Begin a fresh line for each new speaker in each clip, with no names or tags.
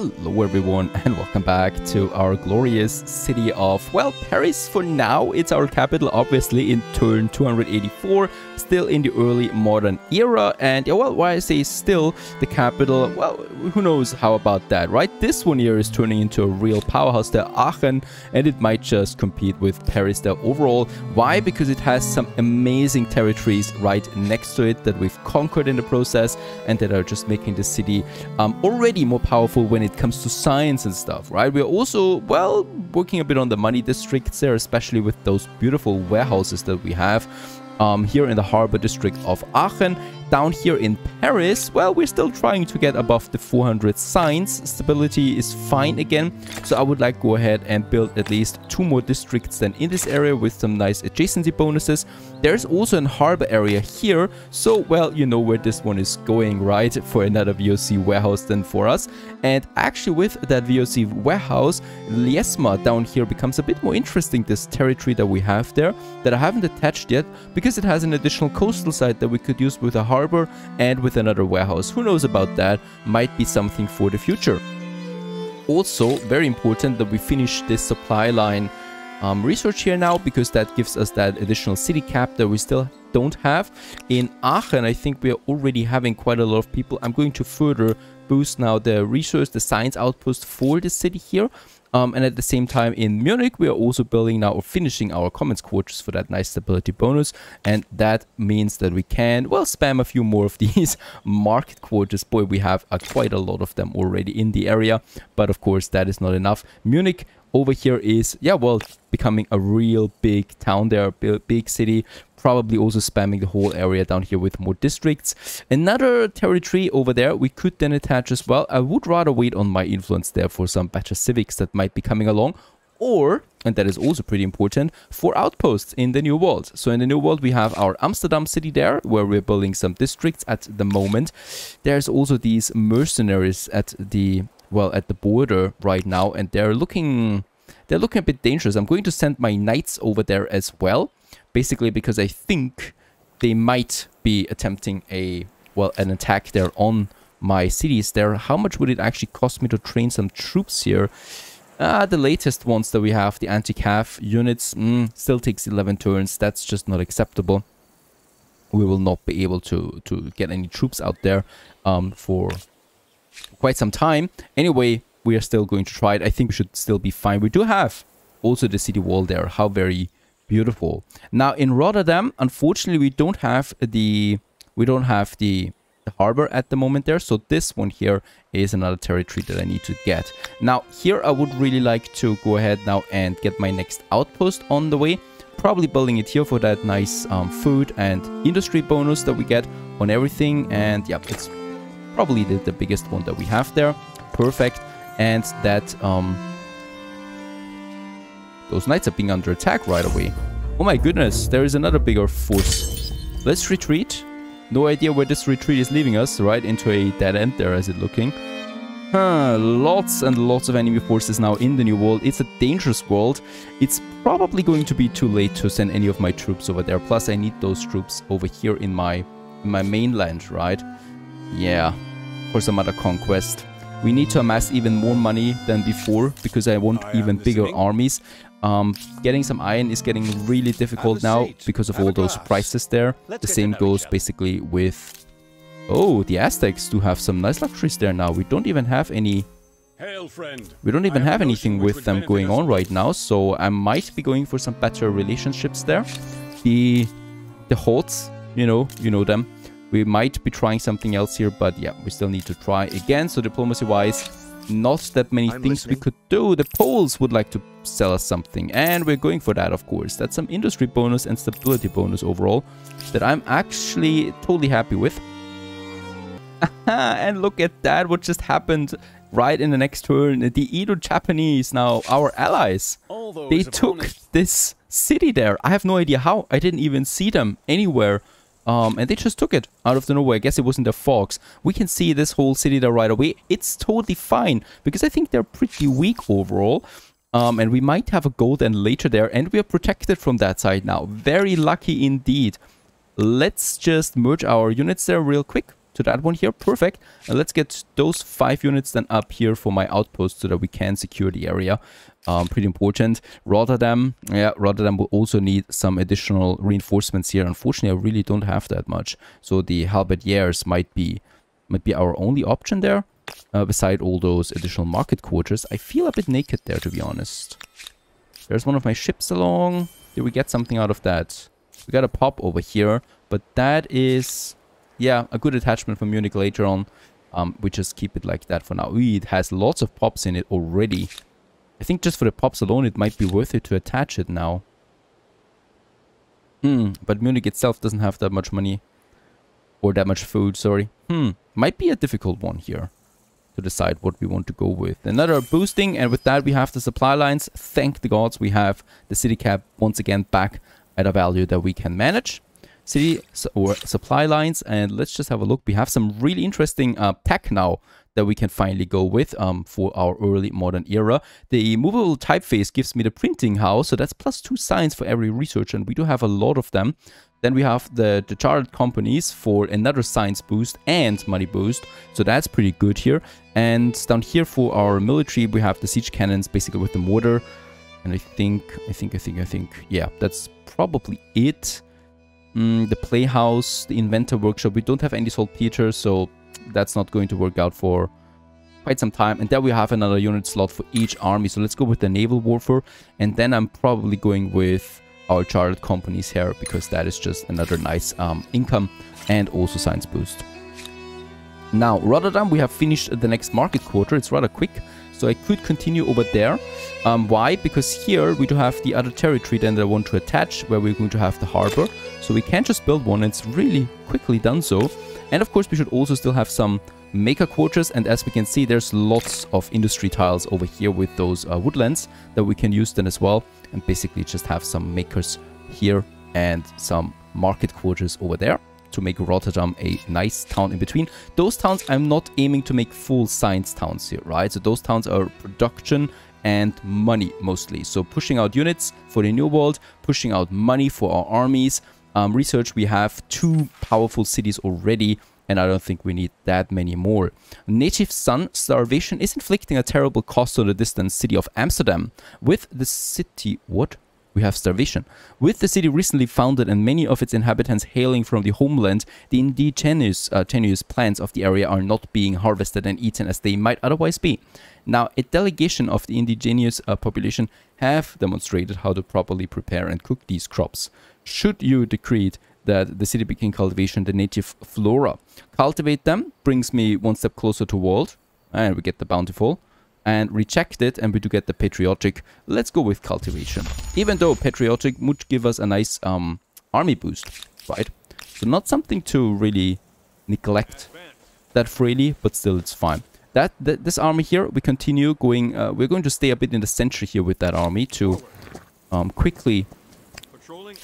Hello everyone and welcome back to our glorious city of, well, Paris for now. It's our capital obviously in turn 284, still in the early modern era. And yeah, well, why I say still the capital, well, who knows how about that, right? This one here is turning into a real powerhouse there, Aachen, and it might just compete with Paris there overall. Why? Because it has some amazing territories right next to it that we've conquered in the process and that are just making the city um, already more powerful when it comes to science and stuff, right? We're also, well, working a bit on the money districts there, especially with those beautiful warehouses that we have um, here in the harbor district of Aachen. Down here in Paris, well, we're still trying to get above the 400 signs. Stability is fine again, so I would like to go ahead and build at least two more districts than in this area with some nice adjacency bonuses. There's also an harbor area here, so, well, you know where this one is going, right? For another VOC warehouse than for us. And actually with that VOC warehouse, Liesma down here becomes a bit more interesting, this territory that we have there, that I haven't attached yet, because it has an additional coastal site that we could use with a harbor harbor and with another warehouse. Who knows about that? Might be something for the future. Also, very important that we finish this supply line um, research here now because that gives us that additional city cap that we still don't have. In Aachen, I think we are already having quite a lot of people. I'm going to further boost now the resource, the science outpost for the city here. Um, and at the same time in Munich, we are also building now or finishing our commons quarters for that nice stability bonus. And that means that we can, well, spam a few more of these market quarters. Boy, we have uh, quite a lot of them already in the area. But of course, that is not enough. Munich over here is, yeah, well, becoming a real big town there, big city, probably also spamming the whole area down here with more districts. Another territory over there we could then attach as well. I would rather wait on my influence there for some better civics that might be coming along or, and that is also pretty important, for outposts in the New World. So in the New World, we have our Amsterdam city there, where we're building some districts at the moment. There's also these mercenaries at the, well, at the border right now, and they're looking, they're looking a bit dangerous. I'm going to send my knights over there as well basically because I think they might be attempting a, well, an attack there on my cities there. How much would it actually cost me to train some troops here? Uh, the latest ones that we have, the anti-cav units, mm, still takes 11 turns. That's just not acceptable. We will not be able to, to get any troops out there um, for quite some time. Anyway, we are still going to try it. I think we should still be fine. We do have also the city wall there. How very Beautiful. Now in Rotterdam, unfortunately, we don't have the we don't have the, the harbor at the moment there. So this one here is another territory that I need to get. Now here I would really like to go ahead now and get my next outpost on the way. Probably building it here for that nice um, food and industry bonus that we get on everything. And yeah, it's probably the, the biggest one that we have there. Perfect. And that um, those knights are being under attack right away. Oh my goodness, there is another bigger force. Let's retreat. No idea where this retreat is leaving us, right? Into a dead end there as it looking. Huh, lots and lots of enemy forces now in the new world. It's a dangerous world. It's probably going to be too late to send any of my troops over there. Plus, I need those troops over here in my in my mainland, right? Yeah, for some other conquest. We need to amass even more money than before because I want I even bigger armies. Um, getting some iron is getting really difficult now because of all those prices there. Let's the same goes basically with... Oh, the Aztecs do have some nice luxuries there now. We don't even have any... Hail, friend. We don't even have anything with them going on right now, so I might be going for some better relationships there. The the Hots, you know, you know them. We might be trying something else here, but yeah, we still need to try again. So diplomacy-wise, not that many I'm things listening. we could do. The Poles would like to sell us something, and we're going for that, of course. That's some industry bonus and stability bonus overall that I'm actually totally happy with. and look at that, what just happened right in the next turn. The Edo-Japanese, now our allies, they took this city there. I have no idea how. I didn't even see them anywhere. Um, and they just took it out of the nowhere. I guess it wasn't their fox. We can see this whole city there right away. It's totally fine because I think they're pretty weak overall. Um, and we might have a gold and later there and we are protected from that side now. Very lucky indeed. Let's just merge our units there real quick to that one here. Perfect. And let's get those five units then up here for my outpost so that we can secure the area. Um, pretty important. Rotterdam, yeah, Rotterdam will also need some additional reinforcements here. Unfortunately, I really don't have that much. So the halberdiers might be might be our only option there. Uh, beside all those additional market quarters. I feel a bit naked there, to be honest. There's one of my ships along. Did we get something out of that? We got a pop over here, but that is, yeah, a good attachment for Munich later on. Um, we just keep it like that for now. Ooh, it has lots of pops in it already. I think just for the pops alone, it might be worth it to attach it now. Hmm, but Munich itself doesn't have that much money. Or that much food, sorry. Hmm, might be a difficult one here to decide what we want to go with. Another boosting, and with that we have the supply lines. Thank the gods we have the city cap once again back at a value that we can manage. City or supply lines, and let's just have a look. We have some really interesting uh, tech now that we can finally go with um, for our early modern era. The movable typeface gives me the printing house, so that's plus two signs for every research, and we do have a lot of them. Then we have the, the chartered companies for another science boost and money boost. So that's pretty good here. And down here for our military, we have the siege cannons basically with the mortar. And I think, I think, I think, I think, yeah, that's probably it. Mm, the playhouse, the inventor workshop, we don't have any saltpeter, so that's not going to work out for quite some time. And then we have another unit slot for each army. So let's go with the naval warfare. And then I'm probably going with our chartered companies here because that is just another nice um, income and also science boost. Now, Rotterdam, we have finished the next market quarter. It's rather quick, so I could continue over there. Um, why? Because here we do have the other territory then that I want to attach, where we're going to have the harbor. So we can just build one. It's really quickly done so. And of course, we should also still have some maker quarters. And as we can see, there's lots of industry tiles over here with those uh, woodlands that we can use then as well and basically just have some makers here and some market quarters over there to make Rotterdam a nice town in between. Those towns I'm not aiming to make full science towns here, right? So those towns are production and money mostly. So pushing out units for the new world, pushing out money for our armies. Um, research, we have two powerful cities already and I don't think we need that many more. Native sun starvation is inflicting a terrible cost on the distant city of Amsterdam. With the city... what? We have starvation. With the city recently founded and many of its inhabitants hailing from the homeland, the indigenous uh, tenuous plants of the area are not being harvested and eaten as they might otherwise be. Now, a delegation of the indigenous uh, population have demonstrated how to properly prepare and cook these crops. Should you decree that the city begin cultivation the native flora. Cultivate them brings me one step closer to world, and we get the bountiful. And reject it, and we do get the patriotic. Let's go with cultivation. Even though patriotic would give us a nice um, army boost, right? So not something to really neglect that freely, but still it's fine. That, that this army here, we continue going. Uh, we're going to stay a bit in the center here with that army to um, quickly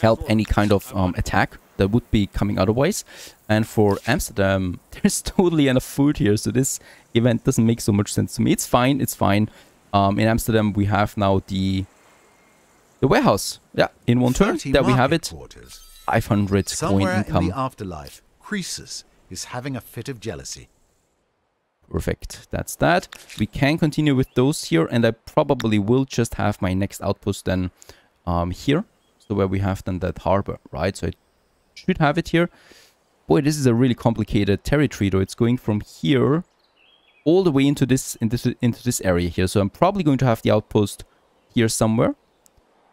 help any kind of um, attack that would be coming otherwise. And for Amsterdam, there's totally enough food here, so this event doesn't make so much sense to me. It's fine, it's fine. Um, in Amsterdam, we have now the the warehouse. Yeah, in one turn, there we have it. Quarters. 500
Somewhere
coin income.
in the afterlife, Croesus is having a fit of jealousy.
Perfect, that's that. We can continue with those here, and I probably will just have my next outpost then um, here. So where we have then that harbor, right? So I should have it here. Boy, this is a really complicated territory though. It's going from here all the way into this, into, into this area here. So I'm probably going to have the outpost here somewhere.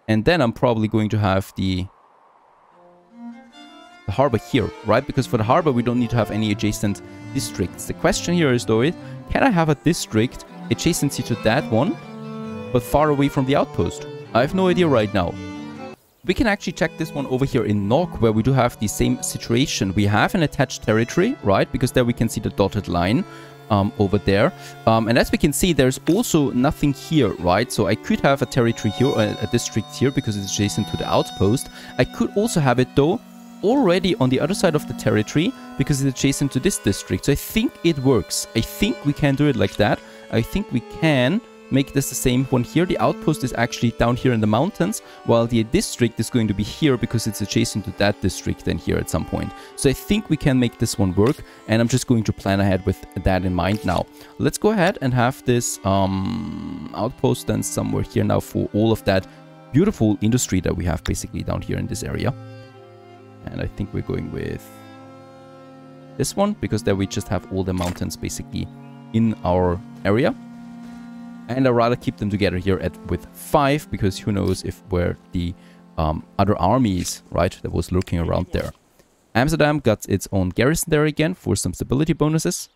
And then I'm probably going to have the, the harbor here, right? Because for the harbor, we don't need to have any adjacent districts. The question here is though, is, can I have a district adjacency to that one, but far away from the outpost? I have no idea right now. We can actually check this one over here in Nog, where we do have the same situation. We have an attached territory, right? Because there we can see the dotted line um, over there. Um, and as we can see, there's also nothing here, right? So I could have a territory here, a, a district here, because it's adjacent to the outpost. I could also have it, though, already on the other side of the territory, because it's adjacent to this district. So I think it works. I think we can do it like that. I think we can make this the same one here. The outpost is actually down here in the mountains, while the district is going to be here because it's adjacent to that district then here at some point. So I think we can make this one work, and I'm just going to plan ahead with that in mind now. Let's go ahead and have this um, outpost then somewhere here now for all of that beautiful industry that we have basically down here in this area. And I think we're going with this one because there we just have all the mountains basically in our area. And I'd rather keep them together here at with five because who knows if where the um, other armies, right, that was lurking around there. Amsterdam got its own garrison there again for some stability bonuses.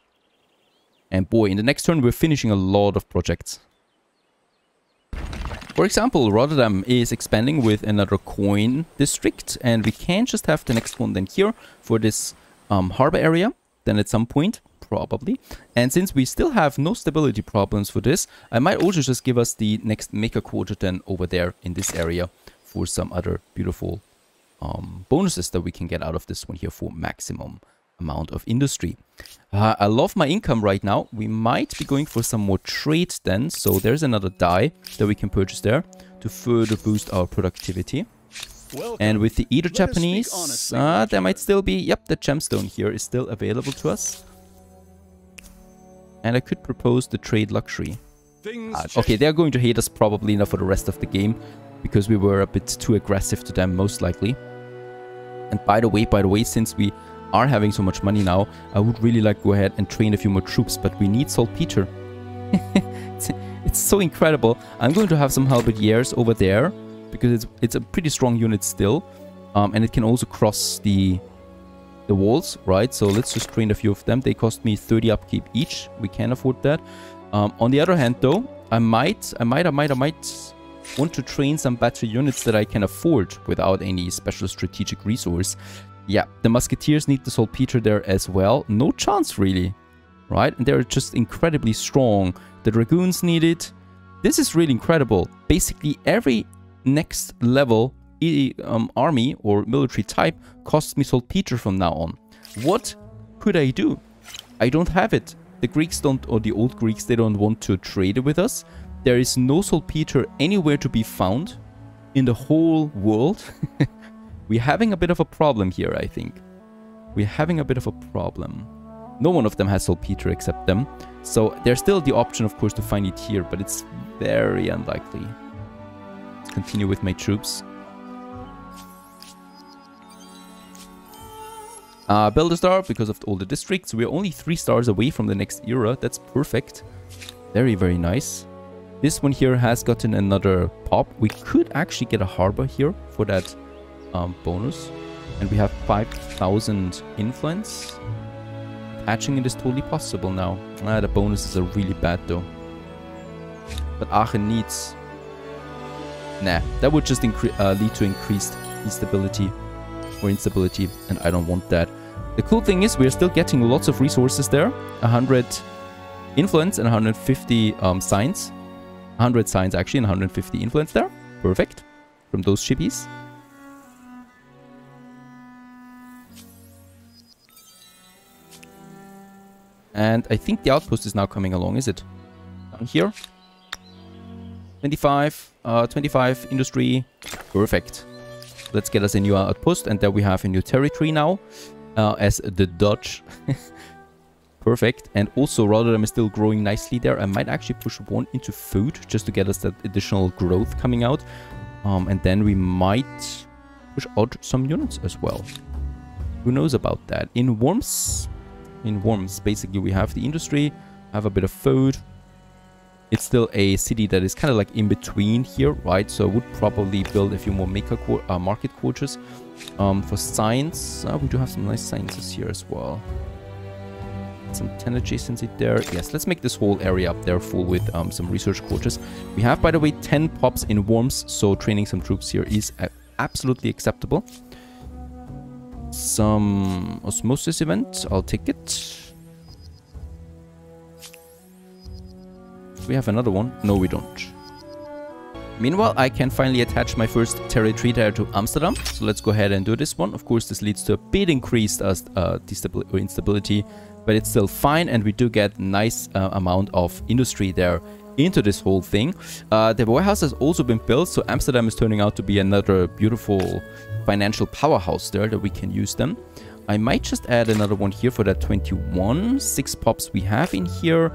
And boy, in the next turn we're finishing a lot of projects. For example, Rotterdam is expanding with another coin district and we can just have the next one then here for this um, harbor area then at some point probably and since we still have no stability problems for this I might also just give us the next maker quarter then over there in this area for some other beautiful um, bonuses that we can get out of this one here for maximum amount of industry. Uh, I love my income right now. We might be going for some more trade then. So there's another dye that we can purchase there to further boost our productivity. Welcome. And with the Edo Japanese, uh, there might still be, yep, the gemstone here is still available to us. And I could propose the trade luxury. Uh, okay, they're going to hate us probably enough for the rest of the game because we were a bit too aggressive to them most likely. And by the way, by the way, since we are having so much money now, I would really like to go ahead and train a few more troops, but we need saltpeter. it's, it's so incredible. I'm going to have some halberdiers over there because it's it's a pretty strong unit still, um, and it can also cross the the walls, right? So let's just train a few of them. They cost me 30 upkeep each. We can afford that. Um, on the other hand, though, I might, I might, I might, I might want to train some battery units that I can afford without any special strategic resource. Yeah, the musketeers need the saltpeter there as well. No chance, really, right? And they're just incredibly strong. The dragoons need it. This is really incredible. Basically, every next level um, army or military type costs me saltpeter from now on. What could I do? I don't have it. The Greeks don't, or the old Greeks, they don't want to trade it with us. There is no saltpeter anywhere to be found in the whole world. We're having a bit of a problem here, I think. We're having a bit of a problem. No one of them has saltpeter except them. So there's still the option, of course, to find it here, but it's very unlikely continue with my troops. Uh, build a star because of all the districts. We're only three stars away from the next era. That's perfect. Very, very nice. This one here has gotten another pop. We could actually get a harbor here for that um, bonus. And we have 5,000 influence. Hatching it is totally possible now. Ah, the bonuses are really bad though. But Aachen needs Nah, that would just uh, lead to increased instability or instability, and I don't want that. The cool thing is we're still getting lots of resources there. 100 influence and 150 um, signs. 100 signs actually and 150 influence there. Perfect. From those shippies. And I think the outpost is now coming along, is it? Down here. 25, uh, 25 industry, perfect. Let's get us a new outpost and there we have a new territory now uh, as the Dutch. perfect. And also Rotterdam is still growing nicely there. I might actually push one into food just to get us that additional growth coming out. Um, and then we might push out some units as well. Who knows about that? In Worms, in Worms, basically we have the industry, have a bit of food, it's still a city that is kind of like in between here, right? So I would probably build a few more maker uh, market quarters. Um, for science, uh, we do have some nice sciences here as well. Some 10 adjacency there. Yes, let's make this whole area up there full with um, some research quarters. We have, by the way, 10 pops in Worms, so training some troops here is absolutely acceptable. Some osmosis event, I'll take it. We have another one. No, we don't. Meanwhile, I can finally attach my first territory there to Amsterdam. So let's go ahead and do this one. Of course, this leads to a bit increased uh, uh instability, but it's still fine. And we do get nice uh, amount of industry there into this whole thing. Uh, the warehouse has also been built, so Amsterdam is turning out to be another beautiful financial powerhouse there that we can use them. I might just add another one here for that 21. Six pops we have in here.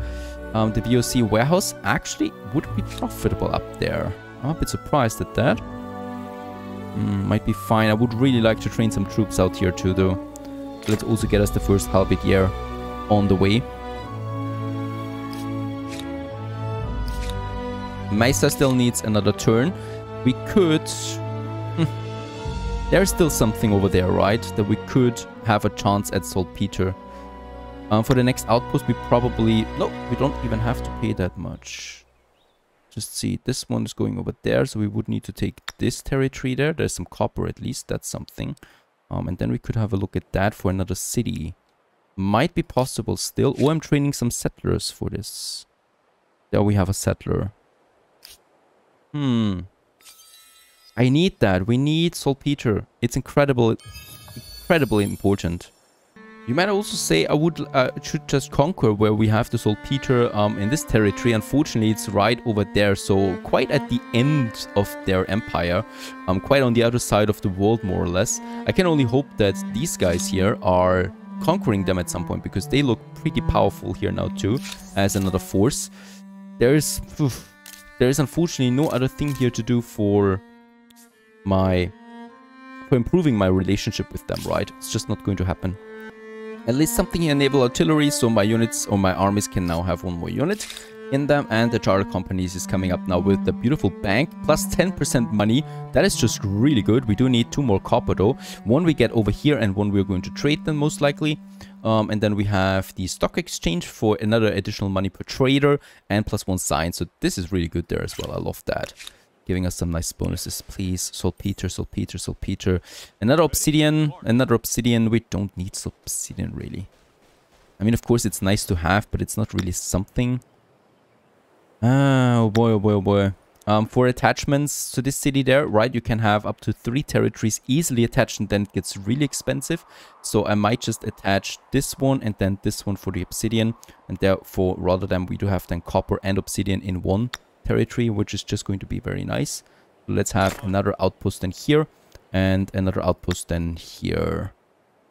Um, the VOC warehouse actually would be profitable up there. I'm a bit surprised at that. Mm, might be fine. I would really like to train some troops out here too, though. Let's also get us the first halberdier on the way. Mesa still needs another turn. We could... Hmm, there's still something over there, right? That we could have a chance at Saltpeter. Um, for the next outpost, we probably... No, we don't even have to pay that much. Just see, this one is going over there, so we would need to take this territory there. There's some copper at least, that's something. Um, and then we could have a look at that for another city. Might be possible still. Oh, I'm training some settlers for this. There we have a settler. Hmm. I need that. We need saltpeter. It's incredible, incredibly important. You might also say I would uh, should just conquer where we have the saltpeter um, in this territory. Unfortunately, it's right over there, so quite at the end of their empire, um, quite on the other side of the world, more or less. I can only hope that these guys here are conquering them at some point, because they look pretty powerful here now too, as another force. There's, oof, there is unfortunately no other thing here to do for my for improving my relationship with them, right? It's just not going to happen. At least something in naval artillery, so my units or my armies can now have one more unit in them. And the charter companies is coming up now with the beautiful bank, plus 10% money. That is just really good. We do need two more copper though. One we get over here and one we're going to trade them most likely. Um, and then we have the stock exchange for another additional money per trader and plus one sign. So this is really good there as well. I love that giving us some nice bonuses, please. Saltpeter, saltpeter, saltpeter. Another obsidian, another obsidian. We don't need obsidian, really. I mean, of course, it's nice to have, but it's not really something. Ah, oh boy, oh boy, oh boy. Um, for attachments to this city there, right, you can have up to three territories easily attached and then it gets really expensive. So I might just attach this one and then this one for the obsidian. And therefore, rather than we do have then copper and obsidian in one territory, which is just going to be very nice. Let's have another outpost then here and another outpost then here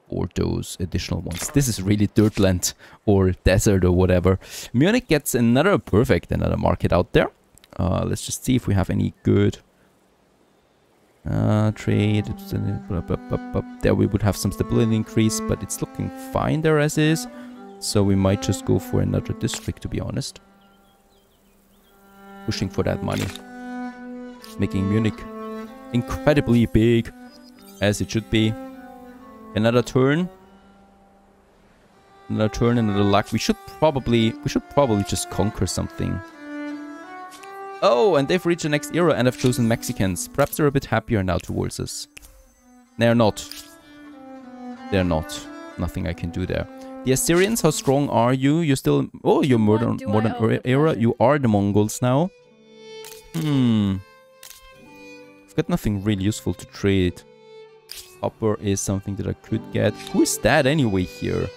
or those additional ones. This is really dirtland or desert or whatever. Munich gets another perfect, another market out there. Uh, let's just see if we have any good uh, trade. There we would have some stability increase, but it's looking fine there as is. So we might just go for another district, to be honest pushing for that money. Making Munich incredibly big, as it should be. Another turn. Another turn, another luck. We should probably, we should probably just conquer something. Oh, and they've reached the next era and have chosen Mexicans. Perhaps they're a bit happier now towards us. They're not. They're not. Nothing I can do there. The Assyrians, how strong are you? You're still... Oh, you're modern, modern era. You are the Mongols now. Hmm. I've got nothing really useful to trade. Copper is something that I could get. Who is that anyway here?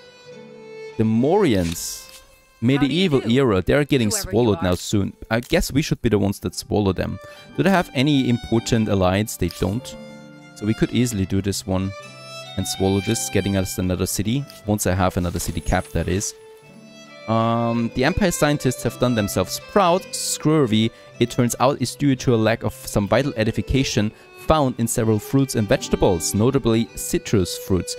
The Morians. Medieval era. They're getting Whoever swallowed now soon. I guess we should be the ones that swallow them. Do they have any important alliance? They don't. So we could easily do this one and swallow this, getting us another city. Once I have another city cap, that is. Um, the Empire scientists have done themselves proud. Scurvy, it turns out, is due to a lack of some vital edification found in several fruits and vegetables, notably citrus fruits.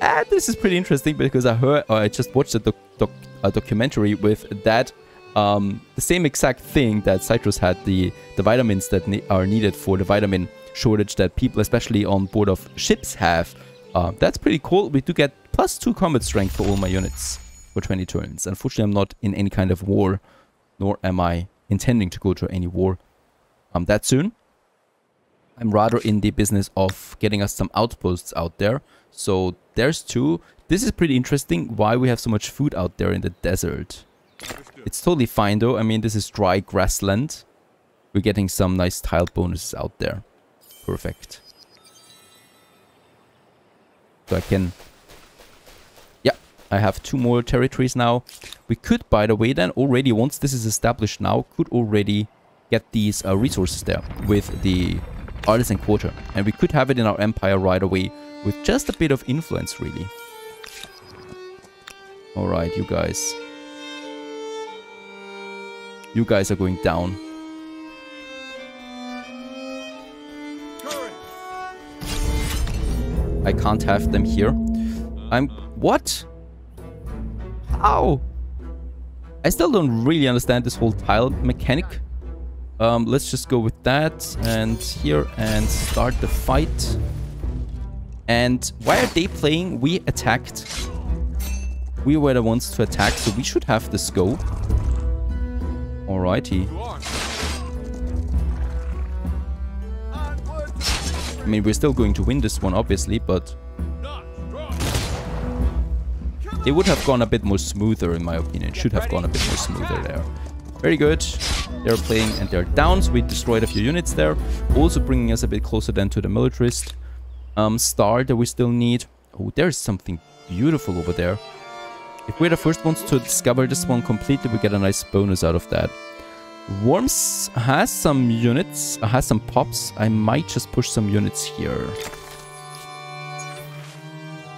And this is pretty interesting because I heard, or I just watched a, doc, doc, a documentary with that, um, the same exact thing that citrus had, the, the vitamins that ne are needed for the vitamin shortage that people, especially on board of ships, have. Uh, that's pretty cool. We do get plus 2 combat strength for all my units for 20 turns. Unfortunately, I'm not in any kind of war, nor am I intending to go to any war um, that soon. I'm rather in the business of getting us some outposts out there. So there's two. This is pretty interesting why we have so much food out there in the desert. It's totally fine though. I mean, this is dry grassland. We're getting some nice tile bonuses out there. Perfect. So I can... Yeah, I have two more territories now. We could, by the way, then already, once this is established now, could already get these uh, resources there with the artisan quarter. And we could have it in our empire right away with just a bit of influence, really. Alright, you guys. You guys are going down. I can't have them here. I'm... What? How? I still don't really understand this whole tile mechanic. Um, let's just go with that and here and start the fight. And why are they playing? We attacked. We were the ones to attack, so we should have this go. Alrighty. I mean, we're still going to win this one, obviously, but... It would have gone a bit more smoother, in my opinion. Should have gone a bit more smoother there. Very good. They're playing and they're down, so we destroyed a few units there. Also bringing us a bit closer then to the militarist um, star that we still need. Oh, there's something beautiful over there. If we're the first ones to discover this one completely, we get a nice bonus out of that. Worms has some units, has some pops. I might just push some units here.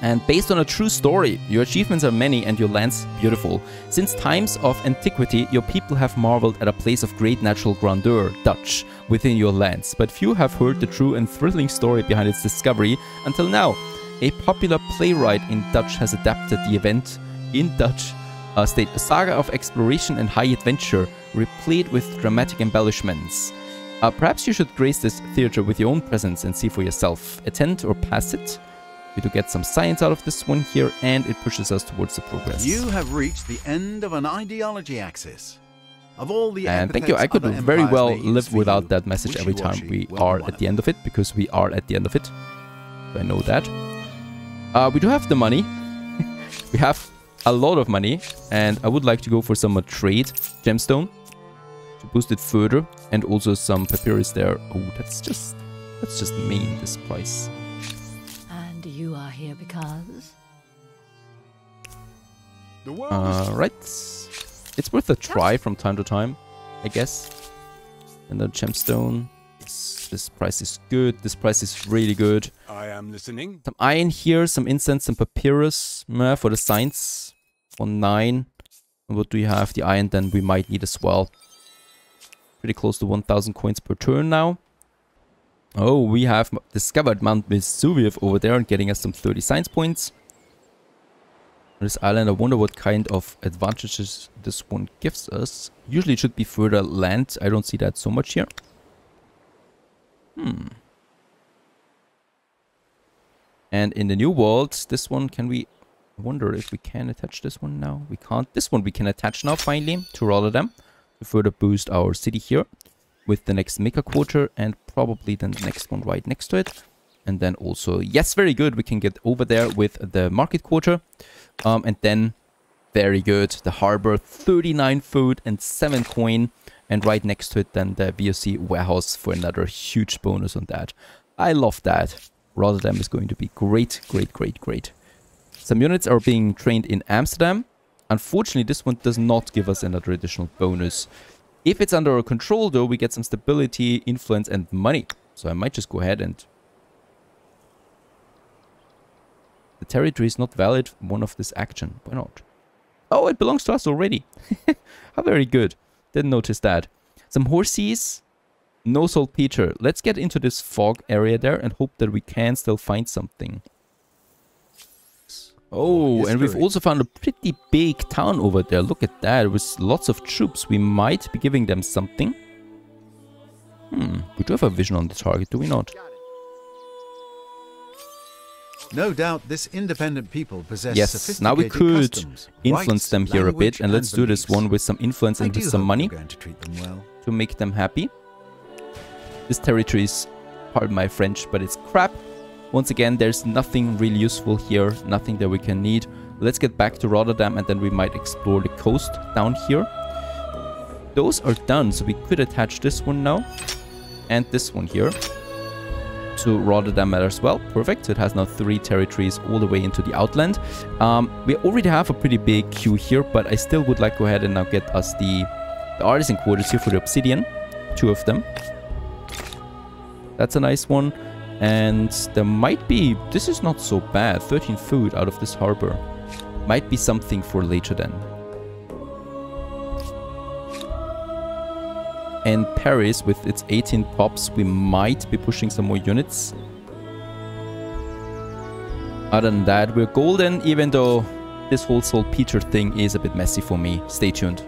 And based on a true story, your achievements are many and your lands beautiful. Since times of antiquity, your people have marveled at a place of great natural grandeur, Dutch, within your lands. But few have heard the true and thrilling story behind its discovery until now. A popular playwright in Dutch has adapted the event in Dutch uh, state a saga of exploration and high adventure, replete with dramatic embellishments. Uh, perhaps you should grace this theater with your own presence and see for yourself. Attend or pass it. We do get some science out of this one here, and it pushes us towards the progress.
You have reached the end of an ideology axis. Of all the
and thank you. I could very well live without that message every time we are at the end of it, because we are at the end of it. I know that. Uh, we do have the money. we have a lot of money and I would like to go for some uh, trade gemstone to boost it further and also some papyrus there. Oh, that's just that's just mean this price.
And you are here because
uh, right. It's worth a try from time to time, I guess. And the gemstone. This price is good. This price is really good.
I am listening.
Some iron here, some incense, some papyrus uh, for the signs. For 9. And what do we have? The iron then we might need as well. Pretty close to 1000 coins per turn now. Oh, we have discovered Mount Vesuvius over there and getting us some 30 science points. This island, I wonder what kind of advantages this one gives us. Usually it should be further land. I don't see that so much here. Hmm. And in the new world, this one, can we... I wonder if we can attach this one now. We can't. This one we can attach now, finally, to all of To further boost our city here. With the next Maker Quarter and probably then the next one right next to it. And then also, yes, very good. We can get over there with the Market Quarter. Um, and then, very good, the Harbor, 39 food and 7 coin. And right next to it then the VOC warehouse for another huge bonus on that. I love that. Rotterdam is going to be great, great, great, great. Some units are being trained in Amsterdam. Unfortunately, this one does not give us another additional bonus. If it's under our control, though, we get some stability, influence, and money. So I might just go ahead and... The territory is not valid, one of this action. Why not? Oh, it belongs to us already. How very good. Didn't notice that. Some horses. No saltpeter. Let's get into this fog area there and hope that we can still find something. Oh, and we've also found a pretty big town over there. Look at that, with lots of troops. We might be giving them something. Hmm, we do have a vision on the target, do we not?
No doubt this independent people possess
Yes, now we could customs, influence rights, them here a bit and let's do this one with some influence and with some money
to, well.
to make them happy. This territory is, pardon my French, but it's crap. Once again, there's nothing really useful here, nothing that we can need. Let's get back to Rotterdam and then we might explore the coast down here. Those are done, so we could attach this one now and this one here to Rotterdam as well. Perfect. So it has now three territories all the way into the outland. Um, we already have a pretty big queue here, but I still would like to go ahead and now get us the, the artisan quarters here for the obsidian. Two of them. That's a nice one. And there might be... This is not so bad. 13 food out of this harbor. Might be something for later then. And Paris, with its 18 pops, we might be pushing some more units. Other than that, we're golden, even though this whole saltpeter thing is a bit messy for me. Stay tuned.